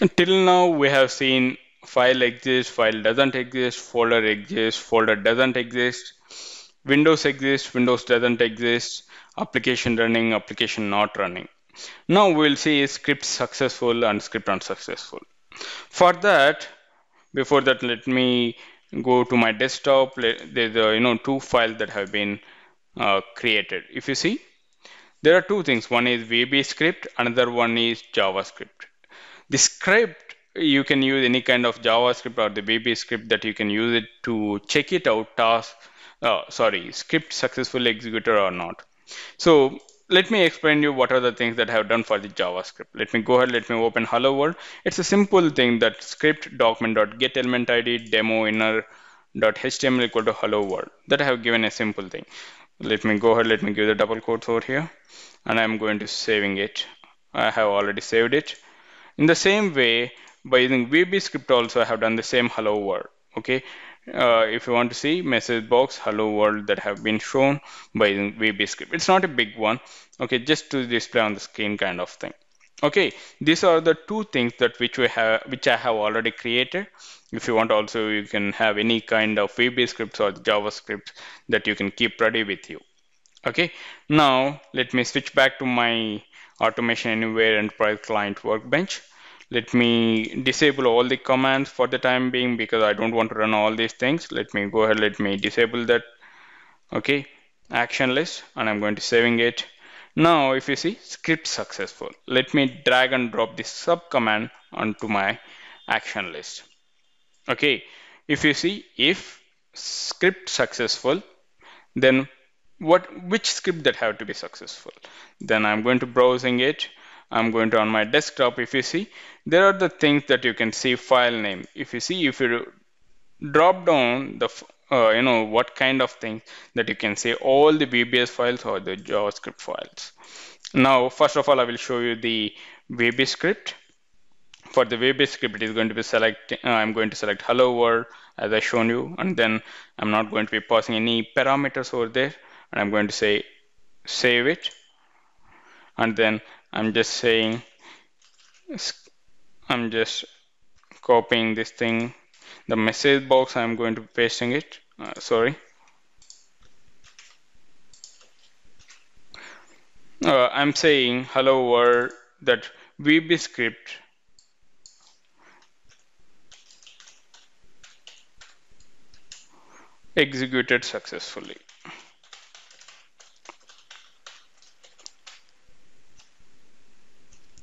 Till now we have seen file exists, file doesn't exist, folder exists, folder doesn't exist, Windows exists, Windows doesn't exist, application running, application not running. Now we'll see script successful and script unsuccessful. For that, before that, let me go to my desktop. There's a, you know two files that have been uh, created. If you see, there are two things. One is VB script, another one is JavaScript. The script you can use any kind of JavaScript or the VB script that you can use it to check it out task. Uh, sorry, script successfully executed or not. So let me explain you what are the things that I have done for the JavaScript. Let me go ahead, let me open hello world. It's a simple thing that script document.get element ID demo inner dot html equal to hello world that I have given a simple thing. Let me go ahead, let me give the double quotes over here and I'm going to saving it. I have already saved it. In the same way, by using VB script also, I have done the same hello world. Okay, uh, if you want to see message box hello world that have been shown by using VB script. It's not a big one. Okay, just to display on the screen kind of thing. Okay, these are the two things that which we have, which I have already created. If you want also, you can have any kind of VB scripts or JavaScript that you can keep ready with you. Okay, now let me switch back to my Automation Anywhere Enterprise Client Workbench. Let me disable all the commands for the time being because I don't want to run all these things. Let me go ahead, let me disable that. Okay, action list and I'm going to saving it. Now, if you see script successful, let me drag and drop this sub command onto my action list. Okay, if you see if script successful, then what which script that have to be successful then i'm going to browsing it i'm going to on my desktop if you see there are the things that you can see file name if you see if you drop down the uh, you know what kind of things that you can see all the VBS files or the JavaScript files. Now, first of all, I will show you the VB script. For the VB script, it is going to be select. Uh, I'm going to select hello world as I shown you, and then I'm not going to be passing any parameters over there and I'm going to say save it and then I'm just saying I'm just copying this thing. The message box I'm going to be pasting it. Uh, sorry. Uh, I'm saying hello world that VB script. Executed successfully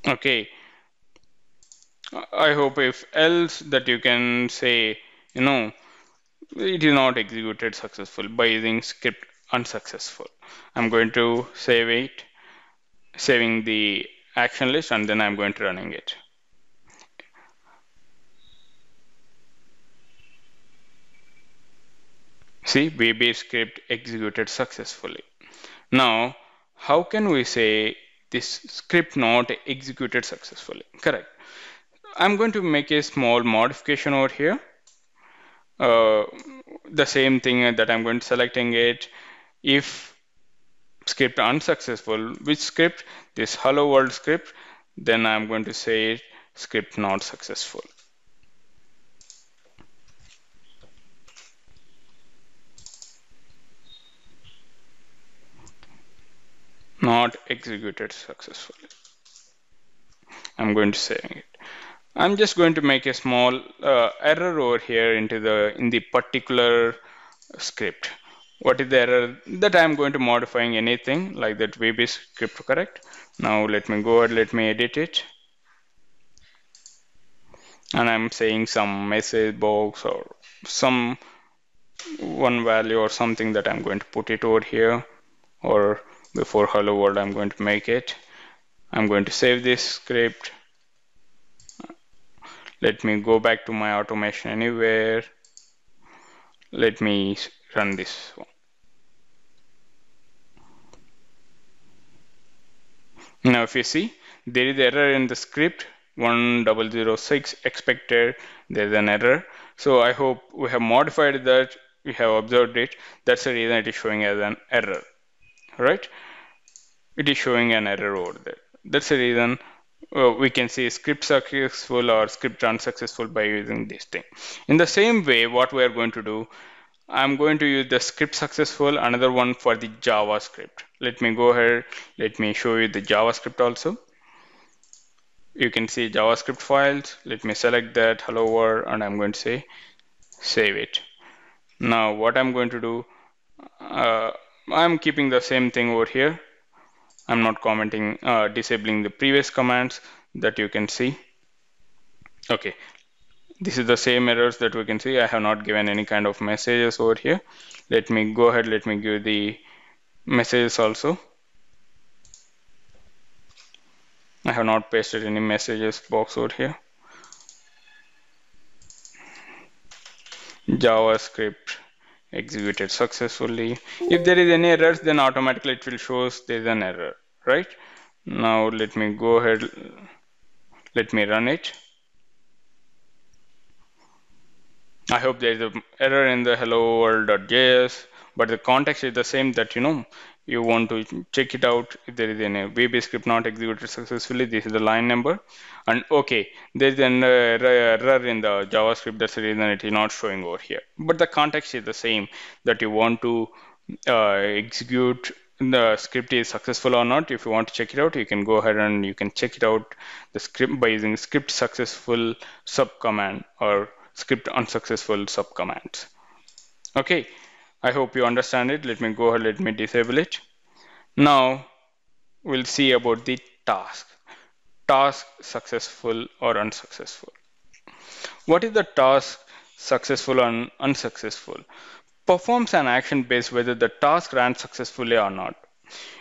okay. I hope if else that you can say you know it is not executed successful by using script unsuccessful. I'm going to save it saving the action list and then I'm going to running it. See VB script executed successfully. Now how can we say this script not executed successfully. Correct. I'm going to make a small modification over here. Uh, the same thing that I'm going to selecting it. If script unsuccessful, which script? This hello world script. Then I'm going to say script not successful. Not executed successfully. I'm going to save it. I'm just going to make a small uh, error over here into the in the particular script. What is the error that I'm going to modifying anything like that VB script correct? Now let me go ahead, let me edit it. And I'm saying some message box or some one value or something that I'm going to put it over here or before hello world I'm going to make it. I'm going to save this script. Let me go back to my automation anywhere. Let me run this one. Now if you see there is error in the script. 1006 expected. There's an error. So I hope we have modified that. We have observed it. That's the reason it is showing as an error right it is showing an error over there that's the reason uh, we can see script successful or script unsuccessful by using this thing. In the same way, what we are going to do, I'm going to use the script successful, another one for the JavaScript. Let me go ahead, let me show you the JavaScript also. You can see JavaScript files. Let me select that hello world and I'm going to say save it. Now what I'm going to do, uh, I'm keeping the same thing over here. I'm not commenting, uh, disabling the previous commands that you can see. Okay, this is the same errors that we can see. I have not given any kind of messages over here. Let me go ahead, let me give the messages also. I have not pasted any messages box over here. JavaScript executed successfully. If there is any errors, then automatically it will show there is an error, right? Now let me go ahead, let me run it. I hope there is an error in the hello world.js, but the context is the same that you know you want to check it out. If there is any VB script not executed successfully this is the line number. And okay there is an error in the javascript that's the reason it is not showing over here. But the context is the same that you want to uh, execute the script is successful or not. If you want to check it out you can go ahead and you can check it out the script by using script successful subcommand or script unsuccessful subcommands. Okay I hope you understand it. Let me go ahead, let me disable it. Now we'll see about the task. Task successful or unsuccessful. What is the task successful or unsuccessful? Performs an action based whether the task ran successfully or not.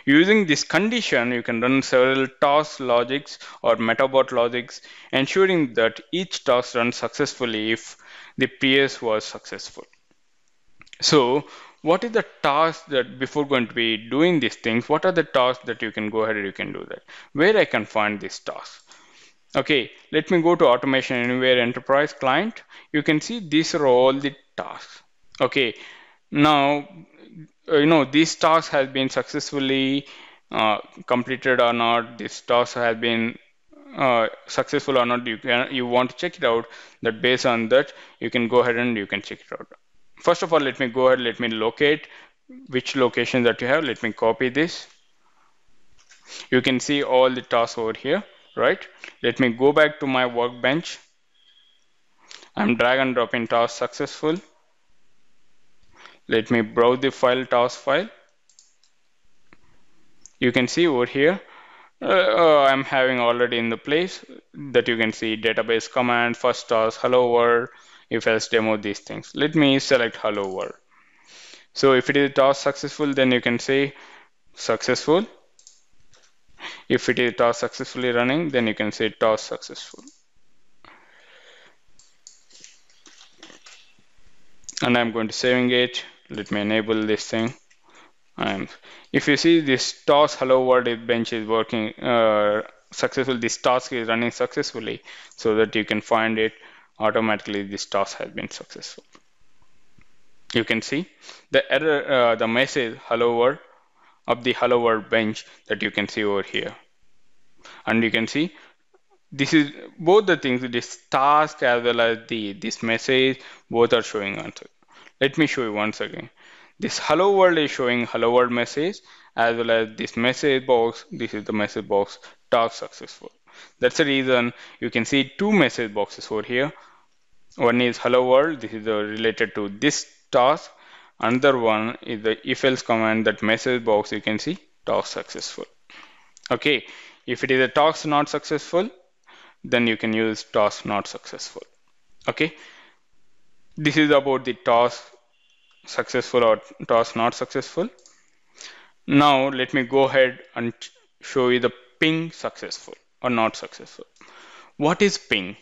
Using this condition, you can run several task logics or metabot logics, ensuring that each task runs successfully if the PS was successful. So what is the task that before going to be doing these things, what are the tasks that you can go ahead and you can do that? Where I can find this task? Okay, let me go to Automation Anywhere Enterprise client. You can see these are all the tasks. Okay, now uh, you know this task has been successfully uh, completed or not. This task has been uh, successful or not. You can you want to check it out. That based on that you can go ahead and you can check it out first of all, let me go ahead, let me locate which location that you have. Let me copy this. You can see all the tasks over here, right? Let me go back to my workbench. I'm drag and dropping task successful. Let me browse the file task file. You can see over here, uh, uh, I'm having already in the place that you can see database command, first task, hello world, if else demo these things. Let me select hello world. So if it is task successful, then you can say successful. If it is task successfully running, then you can say task successful. And I'm going to saving it. Let me enable this thing. And if you see this task hello world bench is working uh, successful, this task is running successfully so that you can find it automatically this task has been successful. You can see the error, uh, the message hello world of the hello world bench that you can see over here. And you can see this is both the things, this task as well as the this message, both are showing answer. Let me show you once again. This hello world is showing hello world message as well as this message box. This is the message box task successful. That's the reason you can see two message boxes over here. One is hello world. This is uh, related to this task. Another one is the if else command that message box you can see task successful. Okay. If it is a task not successful, then you can use task not successful. Okay. This is about the task successful or task not successful. Now let me go ahead and show you the ping successful or not successful. What is ping?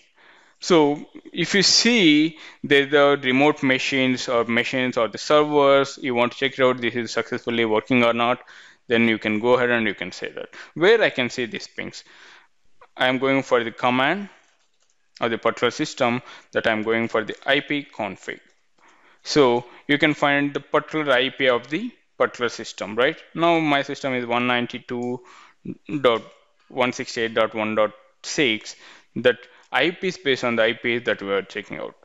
So if you see there's the remote machines or machines or the servers, you want to check it out, this is successfully working or not, then you can go ahead and you can say that. Where I can see these pings, I'm going for the command or the particular system that I'm going for the IP config. So you can find the particular IP of the particular system, right? Now my system is 192.168.1.3 1.6 that IP space on the IP that we are checking out.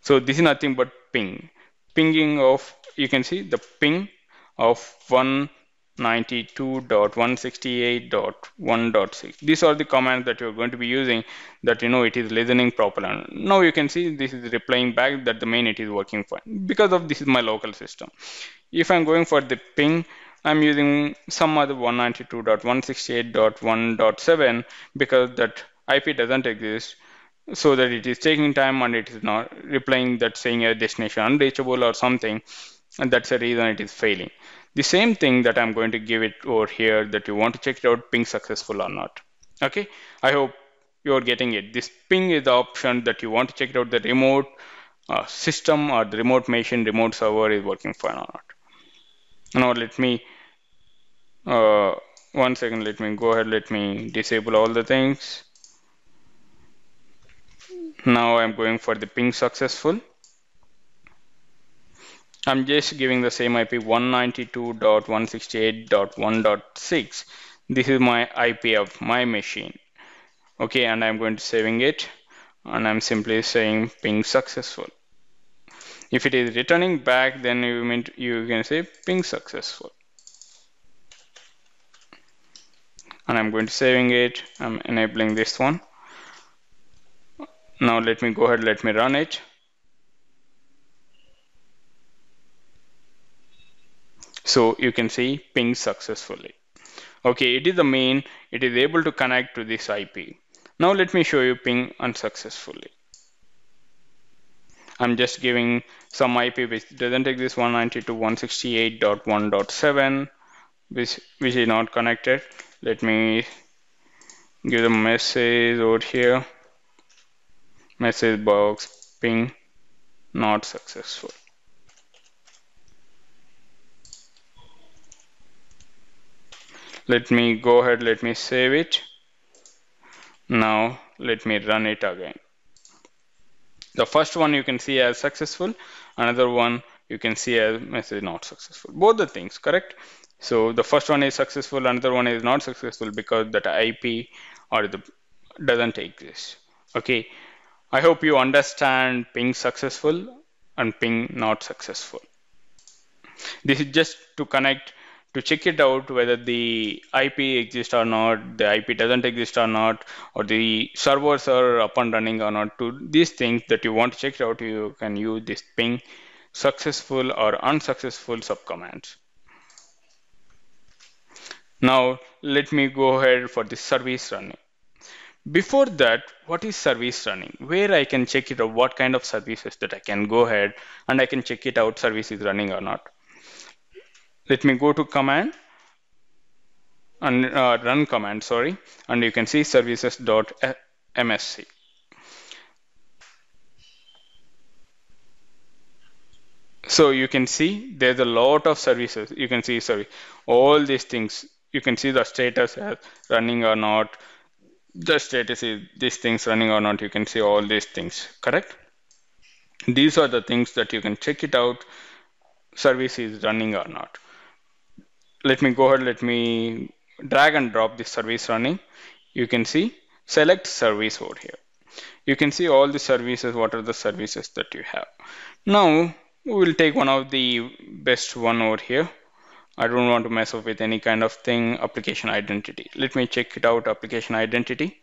So this is nothing but ping. Pinging of, you can see the ping of 192.168.1.6. These are the commands that you're going to be using that you know it is listening properly. Now you can see this is replying back that the main it is working fine because of this is my local system. If I'm going for the ping, I'm using some other 192.168.1.7 because that IP doesn't exist so that it is taking time and it is not replying that saying a destination unreachable or something and that's the reason it is failing. The same thing that I'm going to give it over here that you want to check it out ping successful or not. Okay, I hope you're getting it. This ping is the option that you want to check it out the remote uh, system or the remote machine, remote server is working fine or not. Now let me, uh, one second, let me go ahead, let me disable all the things. Now I'm going for the ping successful. I'm just giving the same IP 192.168.1.6. This is my IP of my machine. Okay, and I'm going to saving it and I'm simply saying ping successful. If it is returning back, then you mean you can say ping successful. And I'm going to saving it. I'm enabling this one. Now let me go ahead, let me run it. So you can see ping successfully. Okay, it is the main, it is able to connect to this IP. Now let me show you ping unsuccessfully. I'm just giving some IP which doesn't exist 192.168.1.7 which, which is not connected. Let me give a message over here message box ping not successful. Let me go ahead let me save it. Now let me run it again. The first one you can see as successful another one you can see as message not successful. Both the things correct? So the first one is successful another one is not successful because that IP or the doesn't exist. Okay I hope you understand ping successful and ping not successful. This is just to connect to check it out whether the IP exists or not, the IP doesn't exist or not, or the servers are up and running or not. To these things that you want to check it out, you can use this ping successful or unsuccessful subcommands. Now let me go ahead for the service running. Before that, what is service running? Where I can check it out, what kind of services that I can go ahead and I can check it out service is running or not. Let me go to command and uh, run command, sorry, and you can see services.msc. So you can see there's a lot of services. You can see, sorry, all these things. You can see the status as running or not, the status is these things running or not you can see all these things correct? These are the things that you can check it out service is running or not. Let me go ahead let me drag and drop this service running. You can see select service over here. You can see all the services what are the services that you have. Now we will take one of the best one over here I don't want to mess up with any kind of thing application identity. Let me check it out application identity.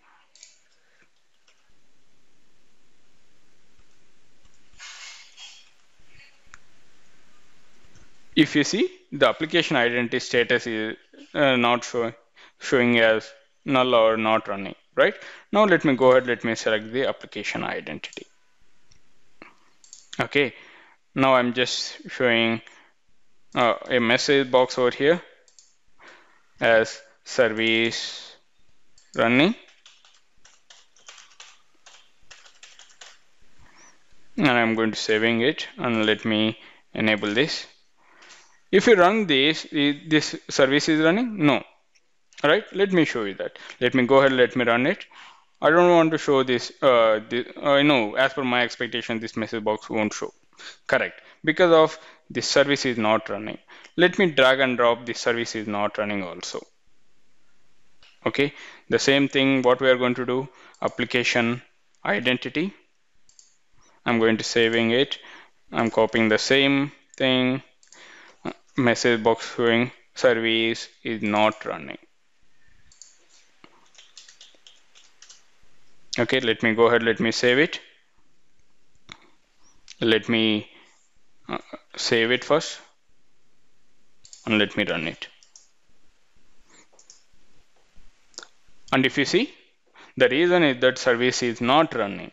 If you see the application identity status is uh, not showing showing as null or not running right? Now let me go ahead let me select the application identity. Okay now I'm just showing uh, a message box over here as service running. And I'm going to saving it and let me enable this. If you run this this service is running? No. All right let me show you that. Let me go ahead let me run it. I don't want to show this uh, uh, know as per my expectation this message box won't show. Correct. Because of the service is not running. Let me drag and drop the service is not running also. Okay? The same thing what we are going to do application identity. I'm going to saving it. I'm copying the same thing. Uh, message box showing service is not running. Okay let me go ahead. Let me save it. Let me uh, save it first and let me run it. And if you see the reason is that service is not running.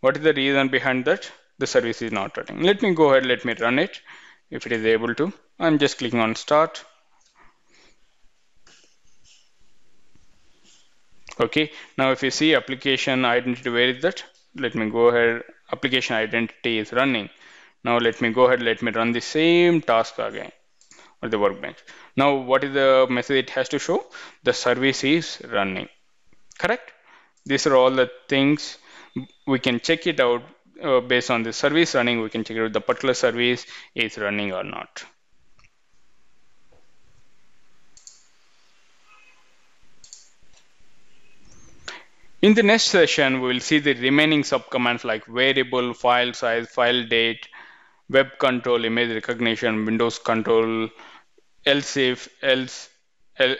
What is the reason behind that? The service is not running. Let me go ahead let me run it. If it is able to I'm just clicking on start. Okay now if you see application identity where is that? Let me go ahead. Application identity is running now let me go ahead let me run the same task again or the workbench. Now what is the message it has to show? The service is running correct? These are all the things we can check it out uh, based on the service running we can check out the particular service is running or not. In the next session, we will see the remaining subcommands like variable, file size, file date, web control, image recognition, Windows control, else if, else,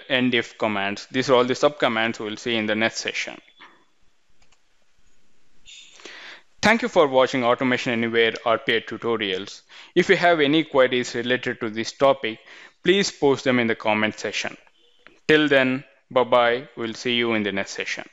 end if commands. These are all the subcommands we will see in the next session. Thank you for watching Automation Anywhere RPA tutorials. If you have any queries related to this topic, please post them in the comment section. Till then, bye-bye. We'll see you in the next session.